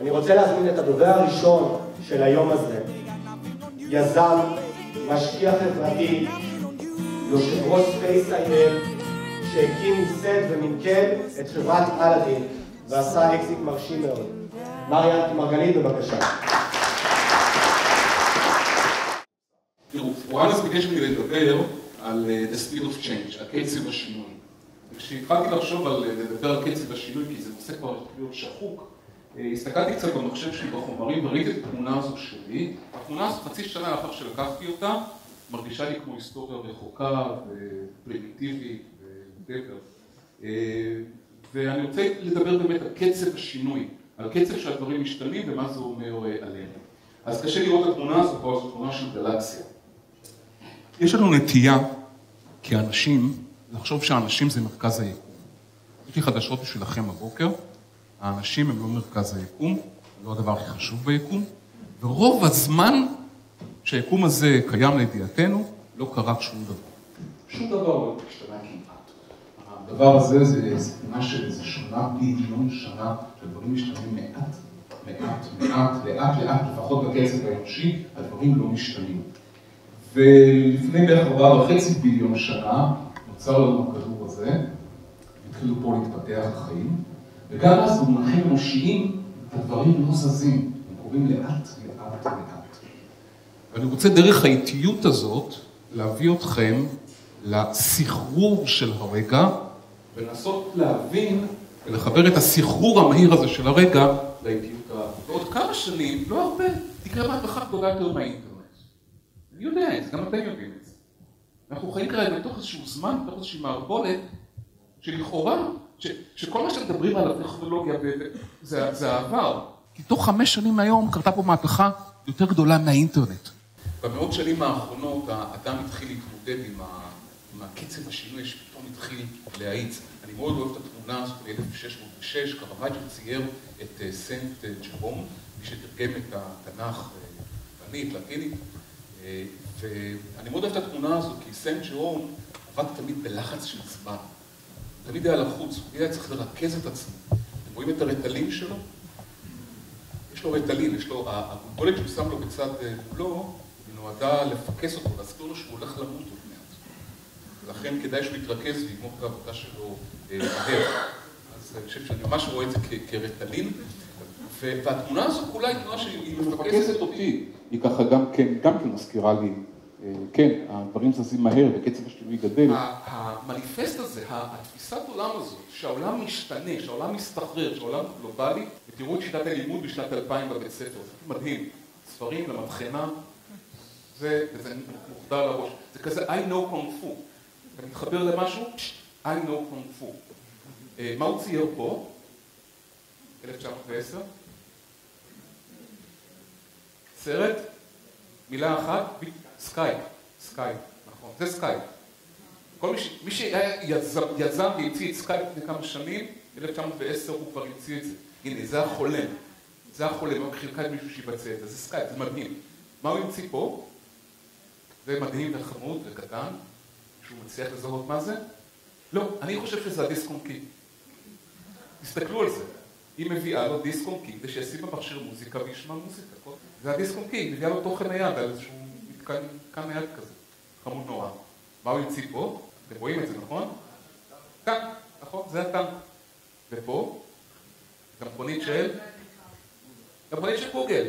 אני רוצה להזמין את הדובר הראשון של היום הזה, יזם, משקיע חברתי, יושב ראש SpaceIL, שהקים, ייסד ומנכ"ל את חברת אלאדין ועשה אקזיט מרשים מאוד. מר יאנקי מרגלית, בבקשה. תראו, וואלאס ביקש ממני לדבר על אה, the speed of change, על קצב השינוי. כשהתחלתי לחשוב על לדבר על קצב השינוי, כי זה נושא כבר להיות שחוק, הסתכלתי קצת במחשב שלי בחומרים וראיתי את התמונה הזו שלי. התמונה הזו חצי שנה לאחר שלקחתי אותה, מרגישה לי כמו היסטוריה רחוקה ופרימיטיבית ודבר. ואני רוצה לדבר באמת על קצב השינוי, על קצב שהדברים משתנים ומה זה אומר עלינו. אז קשה לראות את התמונה הזו פה, זו תמונה של גלקסיה. יש לנו נטייה כאנשים לחשוב שהאנשים זה מרכז היקום. יש לי חדשות בשבילכם הבוקר, האנשים הם לא מרכז היקום, לא הדבר הכי חשוב ביקום, ורוב הזמן שהיקום הזה קיים לידיעתנו, לא קרה שום דבר. שום דבר לא השתנה כמעט. הדבר הזה זה ספינה של איזה שנה ביליון שנה, שדברים משתנים מעט, מעט, מעט, לאט לאט, לפחות בקצב האנושי, הדברים לא משתנים. ולפני בערך ארבעה וחצי ביליון שנה, נוצר לנו הכדור הזה, התחילו פה להתפתח החיים, וגם אז במונחים אנושיים הדברים לא זזים, הם קורים לאט, לאט, לאט. ואני רוצה דרך האיטיות הזאת להביא אתכם לסחרור של הרגע, ולנסות להבין ולחבר את הסחרור המהיר הזה של הרגע לאיטיות ה... ועוד כמה שנים, לא הרבה, תקרה מהפכה גדולה יותר מהאינטרנט. אני יודע את זה, גם אתם יודעים את זה. אנחנו חיים כרגע בתוך איזשהו זמן, בתוך איזושהי מערבולת, שלכאורה, שכל מה שאתם מדברים על הטכנולוגיה זה העבר. כי תוך חמש שנים מהיום קרתה פה מהפכה יותר גדולה מהאינטרנט. במאות שנים האחרונות האדם התחיל להתמודד עם הקצב השינוי שפתאום התחיל להאיץ. אני מאוד אוהב את התמונה הזאת ב-1606, קרמג'ו צייר את סנט ג'רום, מי שתרגם את התנ"ך פנית, לטינית. ואני מאוד אוהב את התמונה הזאת, כי סנט ג'רום עבד תמיד בלחץ של זמן. תמיד היה לחוץ, הוא היה צריך לרכז את עצמו. אתם רואים את הרטלין שלו? יש לו רטלין, יש לו, הגולגולת שהוא שם לו בצד מולו, היא נועדה לפקס אותו, להזכיר לו שהוא הולך למות עוד מעט. ולכן כדאי שהוא יתרכז ויגמור את העבודה שלו מהר. אז אני חושב שאני ממש רואה את זה כרטלין. והתמונה הזו כולה היא תמונה שהיא מפקסת אותי. היא ככה גם כן, גם כן מזכירה לי, כן, הדברים זזים מהר וקצב השינוי גדל. המניפסט הזה, התפיסת עולם הזו, שהעולם משתנה, שהעולם מסתחרר, שהעולם גלובלי, ותראו את שיטת הלימוד בשנת 2000 בבית ספר, זה מדהים. ספרים למבחנה, זה, מוחדר לראש. זה כזה I know kung fu. אתה מתחבר למשהו? I know kung fu. מה הוא צייר פה? 1910? סרט? מילה אחת? סקייפ. סקייפ, נכון. זה סקייפ. כל מי, ש... מי שהיה יזם, יזם והמציא את סקייפ לפני כמה שנים, 1910 הוא כבר המציא את זה. הנה, זה החולם. זה החולם, הוא חיכה את מישהו שיבצע את זה. זה סקייפ, זה מדהים. מה הוא המציא פה? זה מדהים וחמוד וקטן, שהוא מצליח לזהות מה זה? לא, אני חושב שזה הדיסק און קי. תסתכלו על זה. היא מביאה לו דיסק און קי כדי שישים במכשיר מוזיקה וישמע מוזיקה. זה הדיסק און קי, היא מביאה לו תוכן נייד על איזשהו מתקן נייד כזה. חמוד נורא. מה הוא המציא פה? אתם רואים את זה, נכון? טנק, נכון? זה הטנק. ופה? גמפונית של? גמפונית של גוגל.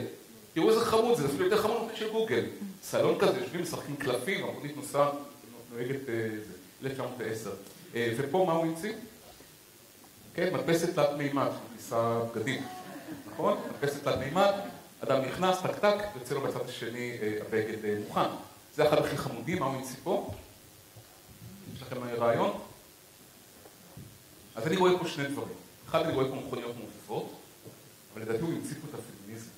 תראו איזה חמוד, זה אפילו יותר חמוד של גוגל. סלון כזה, יושבים, משחקים קלפים, גמפונית נוסעת, נוהגת 1910. ופה מה הוא המציא? כן, מדפסת תלת מימד, כניסה בגדים, נכון? מדפסת תלת מימד, אדם נכנס, טק טק, יוצא לו בצד השני הבגד מוכן. זה אחד הכי חמודים, מה הוא המציא פה? יש לכם רעיון? אז אני רואה פה שני דברים. אחד, אני רואה פה מכוניות מעופפות, אבל לדעתי הוא המציא פה את הפמיניזם.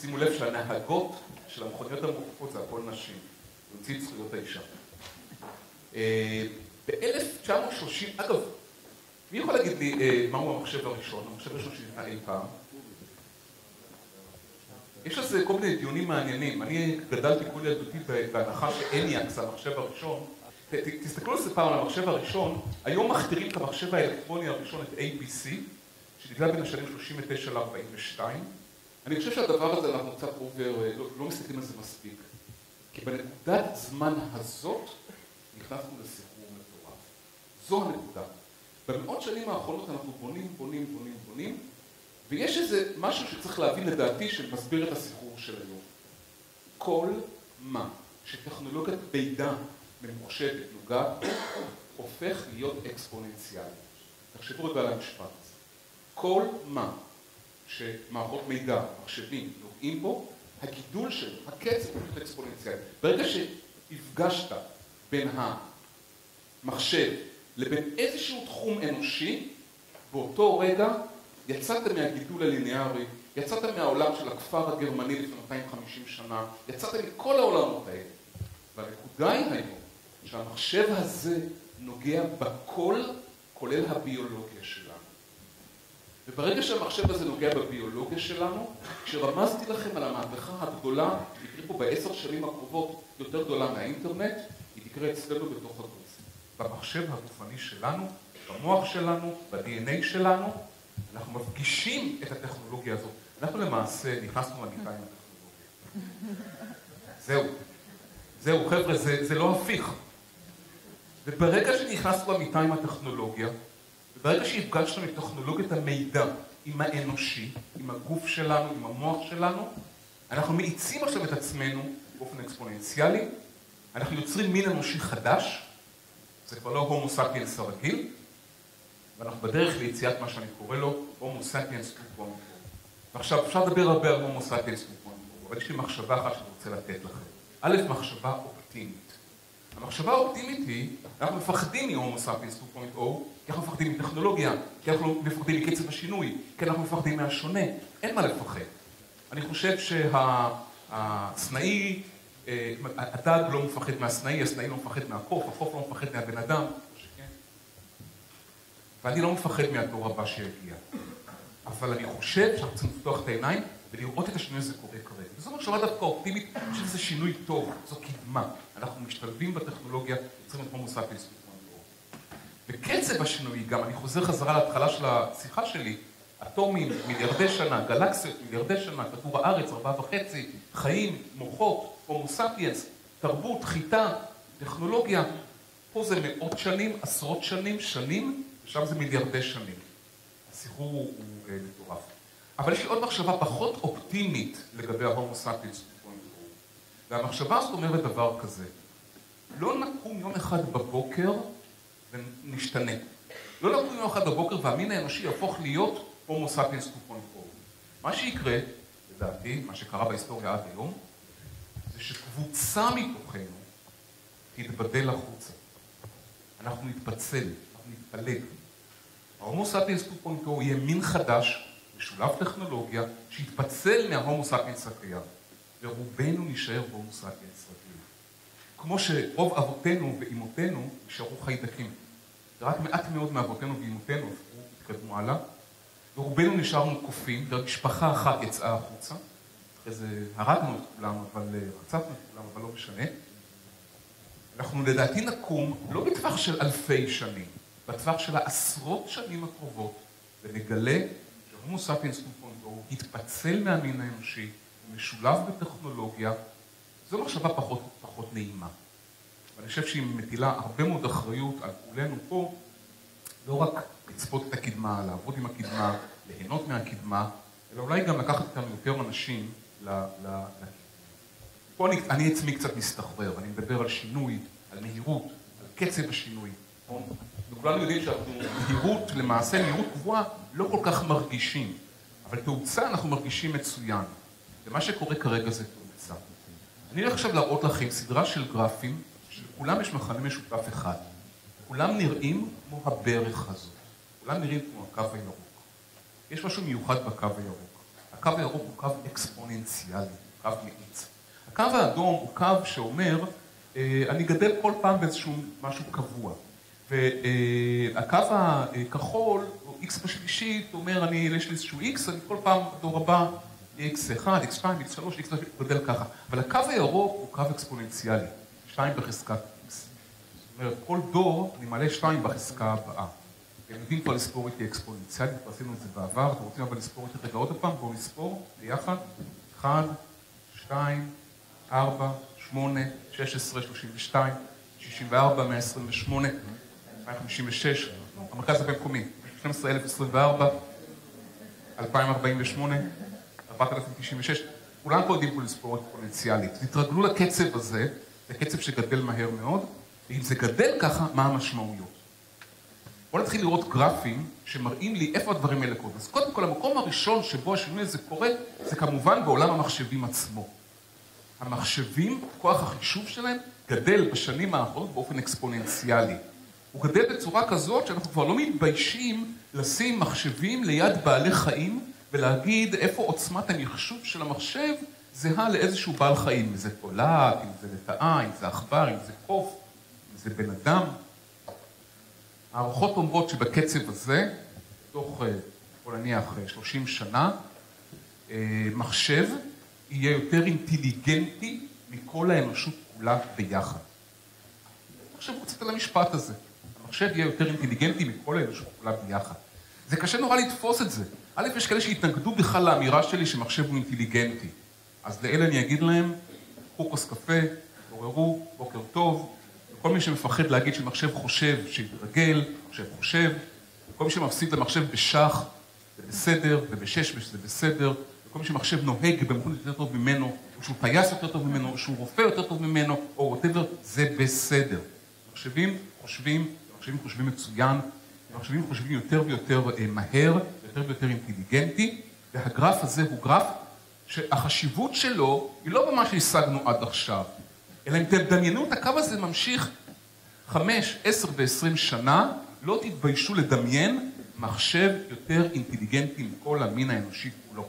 שימו לב שהנהגות של המכוניות המעופפות זה הכל נשים. הוא המציא את זכויות האישה. ב-1930, אגב, מי יכול להגיד לי מהו המחשב הראשון, המחשב הראשון שנבנה אי פעם? יש לזה כל מיני דיונים מעניינים. אני גדלתי כל ילדותי בהנחה שאניאק זה המחשב הראשון. תסתכלו על זה פעם על המחשב הראשון, היום מכתירים את המחשב האלקטרוני הראשון, את ABC, שנבנה בין השנים 39 ל-42. אני חושב שהדבר הזה אנחנו קצת עובר, לא, לא מסתכלים על זה מספיק. כי בנקודת זמן הזאת נכנסנו לסחרור מטורף. זו הנקודה. במאות שנים האחרונות אנחנו בונים, בונים, בונים, בונים, ויש איזה משהו שצריך להבין לדעתי שמסביר את הסחרור של היום. כל מה שטכנולוגיית מידע ממוחשבת נוגעת הופך להיות אקספוננציאלי. תחשבו רגע על המשפט הזה. כל מה שמערכות מידע, מחשבים, נוגעים בו, הגידול שלו, הקצב הוא אקספוננציאלי. ברגע שהפגשת בין המחשב לבין איזשהו תחום אנושי, באותו רגע יצאת מהגידול הליניארי, יצאת מהעולם של הכפר הגרמני לפני 250 שנה, יצאת מכל העולמות האלה. והנקודה היא היום שהמחשב הזה נוגע בכל, כולל הביולוגיה שלנו. וברגע שהמחשב הזה נוגע בביולוגיה שלנו, כשרמזתי לכם על המהפכה הגדולה, תקרה פה בעשר שנים הקרובות יותר גדולה מהאינטרנט, היא תקרה אצלנו בתוך הגוף. במחשב הגופני שלנו, במוח שלנו, ב-DNA שלנו, אנחנו מפגישים את הטכנולוגיה הזאת. אנחנו למעשה נכנסנו למיטה עם הטכנולוגיה. זהו. זהו, חבר'ה, זה, זה לא הפיך. וברגע שנכנסנו למיטה עם הטכנולוגיה, וברגע שהפגשנו את טכנולוגיית המידע עם האנושי, עם הגוף שלנו, עם המוח שלנו, אנחנו מאיצים עכשיו את עצמנו באופן אקספוננציאלי, אנחנו יוצרים מין אנושי חדש, זה כבר לא הומו ספיאנס הרגיל, ואנחנו בדרך ליציאת מה שאני קורא לו הומו ספיאנס 2.0. ועכשיו אפשר לדבר הרבה על הומו ספיאנס 2.0, אבל יש לי מחשבה אחת שאני רוצה לתת לכם. א', מחשבה אופטימית. המחשבה האופטימית היא, אנחנו מפחדים מהומו ספיאנס 2.0, כי אנחנו מפחדים מטכנולוגיה, כי אנחנו מפחדים מקצב השינוי, כי אנחנו מפחדים מהשונה, אין מה לפחד. אני חושב שהסנאי, הדג לא מפחד מהסנאי, הסנאי לא מפחד מהקוף, הקוף לא מפחד מהבן אדם, ואני לא מפחד מהדור הבא שיגיע. אבל אני חושב שאנחנו צריכים לפתוח את העיניים ולראות את השינוי הזה קורה כרגע. וזו מחשבה דווקא אופטימית, אני חושב שזה שינוי טוב, זו קדמה. אנחנו משתלבים בטכנולוגיה, יוצרים את הומו ספיאנס. וקצב השינוי גם, אני חוזר חזרה להתחלה של השיחה שלי, אטומים, מיליארדי שנה, גלקסיות, מיליארדי שנה, כדור הארץ, ארבעה וחצי, חיים, מוחות, הומו ספיאנס, תרבות, חיטה, טכנולוגיה. פה זה מאות שנים, עשרות שנים, שנים, ושם זה מיליארדי שנים. הסחרור הוא אה, מטורף. אבל יש לי עוד מחשבה פחות אופטימית לגבי ההומו ספיאנס. והמחשבה הזאת אומרת דבר כזה, לא נקום יום אחד בבוקר ונשתנה. לא נקום יום אחד בבוקר והמין האנושי יהפוך להיות הומו ספיאנס 2.0. מה שיקרה, לדעתי, מה שקרה בהיסטוריה עד היום, זה שקבוצה מתוכנו תתבדל החוצה. אנחנו נתפצל, נתפלג. ההומו ספיאנס 2.0 יהיה מין חדש, משולב טכנולוגיה, שיתפצל מההומו ספיאנס הקיים, ורובנו נשאר בהומו ספיאנס רגיל. כמו שרוב אבותינו ואימותינו נשארו חיידקים. ורק מעט מאוד מאבותינו ואימותינו התקדמו הלאה, ורובנו נשארנו קופים, ורק משפחה אחת יצאה החוצה. אחרי זה הרגנו את כולם, אבל רצפנו את כולם, אבל לא משנה. אנחנו לדעתי נקום לא בטווח של אלפי שנים, בטווח של העשרות שנים הקרובות, ונגלה שהומו ספיאנס 2.0 התפצל מהמין האנושי, משולב בטכנולוגיה, זו מחשבה פחות, פחות נעימה. ואני חושב שהיא מטילה הרבה מאוד אחריות על כולנו פה, לא רק לצפות את הקדמה, לעבוד עם הקדמה, ליהנות מהקדמה, אלא אולי גם לקחת איתנו יותר אנשים לקדמה. פה אני, אני עצמי קצת מסתחרר, אני מדבר על שינוי, על מהירות, על קצב השינוי. וכולנו יודעים שאנחנו מהירות, למעשה מהירות גבוהה, לא כל כך מרגישים, אבל תאוצה אנחנו מרגישים מצוין. ומה שקורה כרגע זה תאוצה. אני הולך עכשיו להראות לכם סדרה של גרפים, שלכולם יש מכנה משותף אחד. כולם נראים כמו הברך הזאת. כולם נראים כמו הקו הירוק. יש משהו מיוחד בקו הירוק. הקו הירוק הוא קו אקספוננציאלי, קו מאיץ. הקו האדום הוא קו שאומר, אני גדל כל פעם באיזשהו משהו קבוע. והקו הכחול, או x בשלישית, אומר, אני, יש לי איזשהו x, אני כל פעם בדור הבא, x1, x2, x3, x3, גדל ככה. אבל הקו הירוק הוא קו הם יודעים כבר לספור איתי אקספוננציאלית, כבר עשינו את זה בעבר, אתם רוצים אבל לספור איתי רגע עוד פעם, בואו נספור ביחד, 1, 2, 4, 8, 16, 32, 64, 128, 256, המרכז הבינקומי, 12,024, 2048, 4,096, כולם פה יודעים פה לספור אקספוננציאלית. תתרגלו לקצב הזה, זה קצב שגדל מהר מאוד, ואם זה גדל ככה, מה המשמעויות? בואו נתחיל לראות גרפים שמראים לי איפה הדברים האלה קורים. אז קודם כל, המקום הראשון שבו השינוי הזה קורה, זה כמובן בעולם המחשבים עצמו. המחשבים, כוח החישוב שלהם, גדל בשנים האחרונות באופן אקספוננציאלי. הוא גדל בצורה כזאת שאנחנו כבר לא מתביישים לשים מחשבים ליד בעלי חיים ולהגיד איפה עוצמת המחשוב של המחשב זהה לאיזשהו בעל חיים, אם זה תולעת, אם זה לטאה, אם זה עכבר, אם זה קוף, אם זה בן אדם. הערכות אומרות שבקצב הזה, תוך, אה, בוא נניח, 30 אה, שנה, אה, מחשב יהיה יותר אינטליגנטי מכל האנושות כולה ביחד. תחשבו קצת על המשפט הזה. המחשב יהיה יותר אינטליגנטי מכל האנושות כולה ביחד. זה קשה נורא לתפוס את זה. א', יש כאלה שהתנגדו בכלל לאמירה שלי שמחשב הוא אינטליגנטי. אז לאלה אני אגיד להם, קחו כוס קפה, תעוררו, בוקר טוב. וכל מי שמפחד להגיד שמחשב חושב, שיתרגל, מחשב חושב. וכל מי שמפסיד למחשב בשח, זה בסדר, ובשש זה בסדר. וכל מי שמחשב נוהג במכונית יותר טוב ממנו, או שהוא טייס יותר טוב ממנו, או שהוא רופא יותר טוב ממנו, או ווטאבר, זה בסדר. מחשבים חושבים, מחשבים חושבים מצוין, מחשבים חושבים יותר ויותר אה, מהר, יותר ויותר אינטליגנטי, והגרף הזה הוא גרף שהחשיבות שלו היא לא במה שהשגנו עד עכשיו, אלא אם תדמיינו את הקו הזה ממשיך חמש, עשר ועשרים שנה, לא תתביישו לדמיין מחשב יותר אינטליגנטי מכל המין האנושי כולו.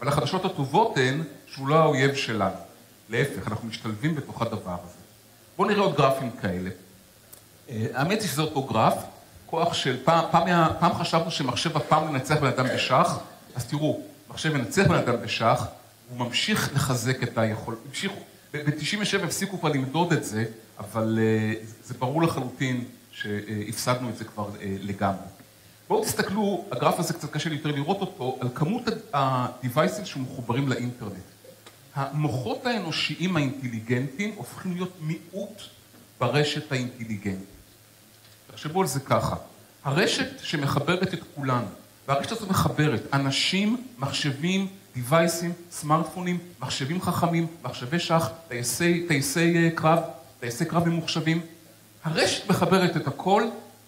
אבל החדשות הטובות הן שהוא לא האויב שלנו. להפך, אנחנו משתלבים בתוך הדבר הזה. בואו נראה עוד גרפים כאלה. אה, האמת היא שזה אותו גרף, כוח של פעם, פעם, פעם חשבנו שמחשב הפעם מנצח בן אדם בשח, אז תראו, מחשב מנצח בן אדם בשח, הוא ממשיך לחזק את היכול, המשיכו, ב-97 הפסיקו כבר למדוד את זה, אבל uh, זה ברור לחלוטין שהפסדנו את זה כבר uh, לגמרי. בואו תסתכלו, הגרף הזה קצת קשה לי יותר לראות אותו, על כמות ה-Devices שמחוברים לאינטרנט. המוחות האנושיים האינטליגנטיים הופכים להיות מיעוט ברשת האינטליגנטית. תחשבו על זה ככה, הרשת שמחברת את כולנו, והרשת הזאת מחברת אנשים, מחשבים, דיווייסים, סמארטפונים, מחשבים חכמים, מחשבי שח, טייסי, טייסי אה, קרב, טייסי קרב ממוחשבים. הרשת מחברת את הכל,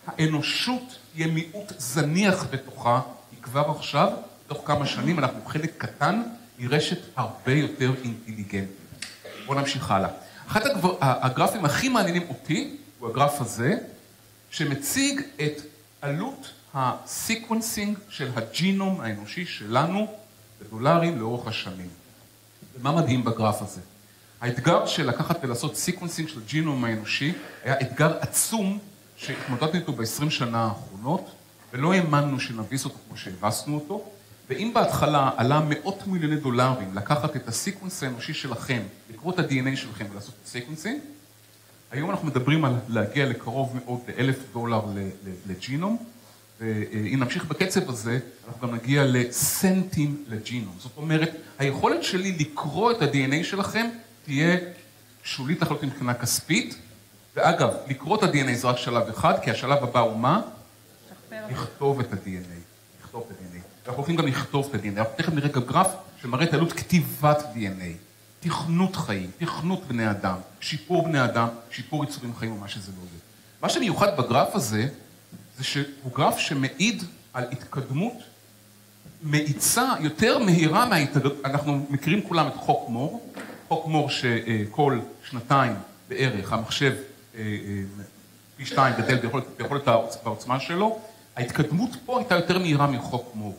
האנושות יהיה מיעוט זניח בתוכה, היא כבר עכשיו, תוך כמה שנים אנחנו חלק קטן מרשת הרבה יותר אינטליגנטית. בואו נמשיך הלאה. אחד הגרפים הכי מעניינים אותי הוא הגרף הזה, שמציג את עלות ה sequencing של ה genome האנושי שלנו בדולרים לאורך השנים. ומה מדהים בגרף הזה? האתגר של לקחת ולעשות sequencing של ה genome האנושי היה אתגר עצום שהתמודדנו איתו ב-20 שנה האחרונות, ולא האמנו שנביס אותו כמו שהבסנו אותו, ואם בהתחלה עלה מאות מיליוני דולרים לקחת את ה sequence האנושי שלכם, לקרוא את ה-DNA שלכם ולעשות את ה sequencing, היום אנחנו מדברים על להגיע לקרוב מאוד לאלף דולר ל genome, ואם נמשיך בקצב הזה, אנחנו גם נגיע לסנטים לג'ינום. זאת אומרת, היכולת שלי לקרוא את ה-DNA שלכם תהיה שולית לחלוטין מבחינה כספית, ואגב, לקרוא את ה-DNA זה רק שלב אחד, כי השלב הבא הוא מה? לכתוב את ה-DNA. לכתוב את ה-DNA. ואנחנו הולכים גם לכתוב את ה-DNA. אנחנו תכף נראה גם גרף שמראה את עלות כתיבת DNA. תכנות חיים, תכנות בני אדם, שיפור בני אדם, שיפור יצורים חיים או מה שזה לא יהיה. מה שמיוחד בגרף הזה, זה שהוא גרף שמעיד על התקדמות מאיצה יותר מהירה מההתקדמות, אנחנו מכירים כולם את חוק מור, חוק מור שכל שנתיים בערך המחשב אה, אה, פי שתיים גדל ביכולת, ביכולת העוצמה שלו, ההתקדמות פה הייתה יותר מהירה מחוק מור.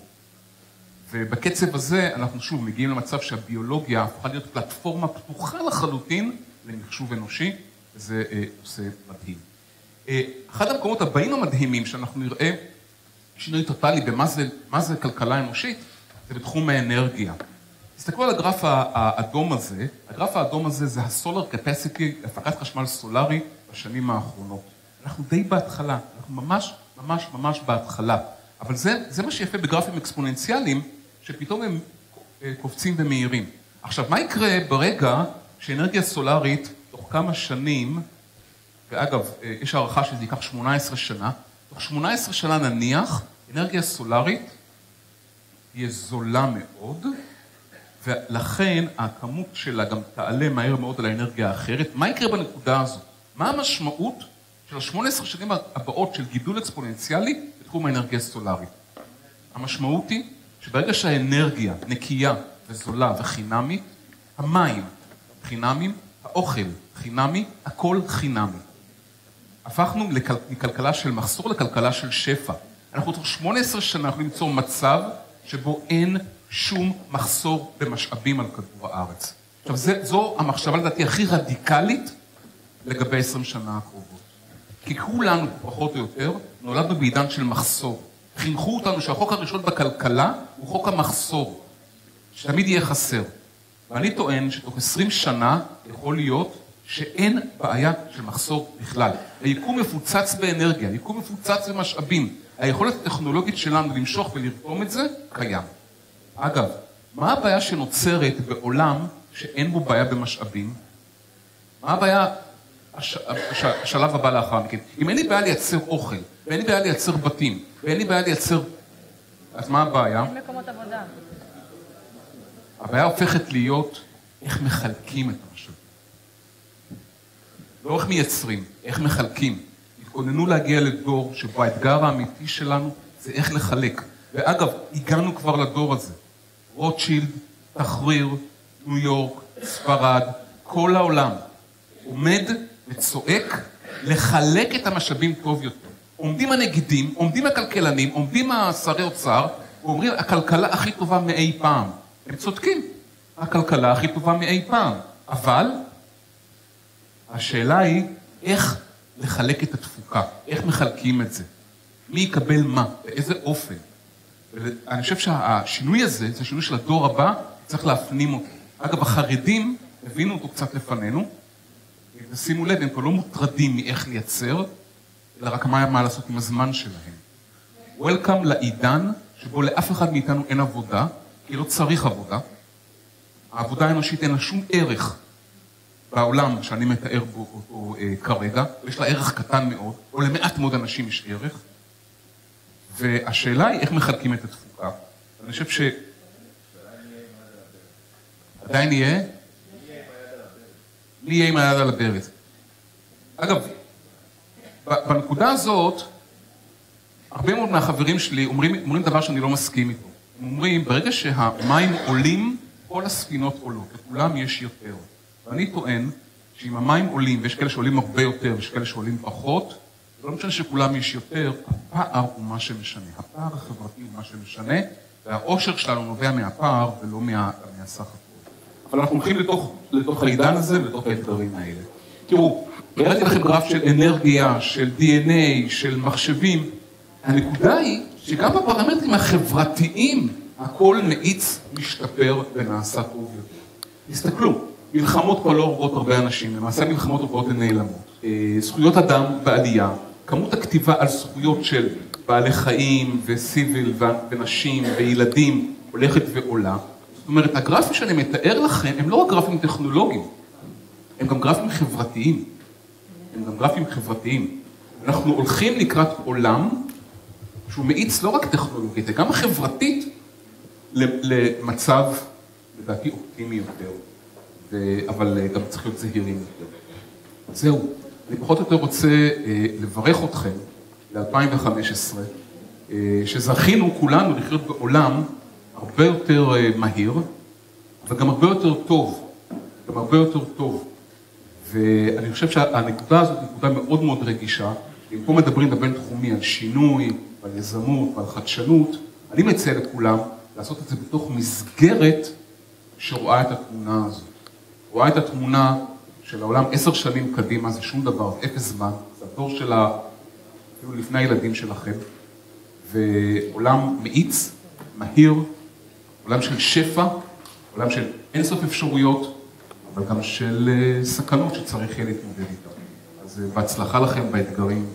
ובקצב הזה אנחנו שוב מגיעים למצב שהביולוגיה הפכה להיות פלטפורמה פתוחה לחלוטין למחשוב אנושי, וזה אה, עושה מדהים. אה, אחד המקומות הבאים המדהימים שאנחנו נראה שינוי טוטאלי במה זה, זה כלכלה אנושית, זה בתחום האנרגיה. תסתכלו על הגרף האדום הזה, הגרף האדום הזה זה הסולר קפסיטי, הפקת חשמל סולארי בשנים האחרונות. אנחנו די בהתחלה, אנחנו ממש ממש ממש בהתחלה. אבל זה, זה מה שיפה בגרפים אקספוננציאליים, שפתאום הם אה, קופצים ומהירים. עכשיו, מה יקרה ברגע שאנרגיה סולארית, תוך כמה שנים, ואגב, אה, יש הערכה שזה ייקח 18 שנה, תוך 18 שנה נניח, אנרגיה סולארית תהיה זולה מאוד, ולכן הכמות שלה גם תעלה מהר מאוד על האנרגיה האחרת. מה יקרה בנקודה הזו? מה המשמעות של ה-18 שנים הבאות של גידול אקספוננציאלי בתחום האנרגיה הסולארית? המשמעות היא שברגע שהאנרגיה נקייה וזולה וחינמית, המים חינמים, האוכל חינמי, הכל חינמי. הפכנו לכל, מכלכלה של מחסור לכלכלה של שפע. אנחנו תוך 18 שנה יכולים ליצור מצב שבו אין שום מחסור במשאבים על כדור הארץ. עכשיו, זה, זו המחשבה לדעתי הכי רדיקלית לגבי 20 שנה הקרובות. כי כולנו, פחות או יותר, נולדנו בעידן של מחסור. חינכו אותנו שהחוק הראשון בכלכלה הוא חוק המחסור, שתמיד יהיה חסר. ואני טוען שתוך 20 שנה יכול להיות שאין בעיה של מחסור בכלל. היקום מפוצץ באנרגיה, היקום מפוצץ במשאבים. היכולת הטכנולוגית שלנו למשוך ולרתום את זה, קיים. אגב, מה הבעיה שנוצרת בעולם שאין בו בעיה במשאבים? מה הבעיה, הש, הש, השלב הבא לאחר מכן? אם אין לי בעיה לייצר אוכל, ואין לי בעיה לייצר בתים, ואין לי בעיה לייצר... אז מה הבעיה? אין מקומות עבודה. הבעיה הופכת להיות איך מחלקים את המשאבים. לא איך מייצרים, איך מחלקים. התכוננו להגיע לדור שבו האתגר האמיתי שלנו זה איך לחלק. ואגב, הגענו כבר לדור הזה. רוטשילד, תחריר, ניו יורק, ספרד, כל העולם עומד וצועק לחלק את המשאבים טוב יותר. עומדים הנגידים, עומדים הכלכלנים, עומדים השרי אוצר, ואומרים, הכלכלה הכי טובה מאי פעם. הם צודקים, הכלכלה הכי טובה מאי פעם. אבל השאלה היא איך לחלק את התפוקה, איך מחלקים את זה, מי יקבל מה, באיזה אופן. אני חושב שהשינוי הזה, זה שינוי של הדור הבא, צריך להפנים אותו. אגב, החרדים הבינו אותו קצת לפנינו, ושימו לב, הם כבר לא מוטרדים מאיך לייצר, אלא רק מה, מה לעשות עם הזמן שלהם. Welcome לעידן שבו לאף אחד מאיתנו אין עבודה, כי לא צריך עבודה. העבודה האנושית אין לה שום ערך בעולם שאני מתאר בו אותו אה, כרגע, יש לה ערך קטן מאוד, או למעט מאוד אנשים יש ערך, והשאלה היא איך מחלקים את התפוקה. אני חושב ש... עדיין יהיה? מי יהיה עם היד על הברז. אגב, בנקודה הזאת, הרבה מאוד מהחברים שלי אומרים, אומרים דבר שאני לא מסכים איתו. הם אומרים, ברגע שהמים עולים, כל הספינות עולות, לכולם יש יותר. ואני טוען שאם המים עולים, ויש כאלה שעולים הרבה יותר, ויש כאלה שעולים פחות, זה לא משנה שכולם יש יותר, הפער הוא מה שמשנה. הפער החברתי הוא מה שמשנה, והאושר שלנו נובע מהפער ולא מה, מהסך הכול. אבל אנחנו הולכים לתוך, לתוך העידן הזה ולתוך האתגרים האלה. תראו, הראיתי לכם גרף של אנרגיה, של DNA, של מחשבים. הנקודה היא שגם בפרמטרים החברתיים הכל מאיץ, משתפר ונעשה טוב יותר. תסתכלו, מלחמות כבר לא הורגות הרבה אנשים, למעשה מלחמות עוברות הן נעלמות. אה, זכויות אדם בעלייה, כמות הכתיבה על זכויות של בעלי חיים וסיביל ונשים וילדים הולכת ועולה. זאת אומרת, הגרפים שאני מתאר לכם הם לא רק גרפים טכנולוגיים, הם גם גרפים חברתיים. הם גם גרפים חברתיים. אנחנו הולכים לקראת עולם שהוא מאיץ לא רק טכנולוגית, גם חברתית למצב, לדעתי, אופטימי יותר, ו... אבל אה, גם צריך להיות זהירים יותר. זהו, אני פחות או יותר רוצה אה, לברך אתכם ל-2015, אה, שזכינו כולנו לחיות בעולם הרבה יותר מהיר, אבל גם הרבה יותר טוב, גם הרבה יותר טוב. ואני חושב שהנקודה הזאת היא נקודה מאוד מאוד רגישה. אם פה מדברים בבין תחומי על שינוי, ועל יזמות ועל חדשנות, אני מציע לכולם לעשות את זה בתוך מסגרת שרואה את התמונה הזאת. רואה את התמונה של העולם עשר שנים קדימה, זה שום דבר, אפס זמן, זה הדור של ה... אפילו לפני הילדים שלכם, ועולם מאיץ, מהיר, עולם של שפע, עולם של אינסוף אפשרויות, אבל גם של אה, סכנות שצריך יהיה להתמודד איתן. אז אה, בהצלחה לכם באתגרים.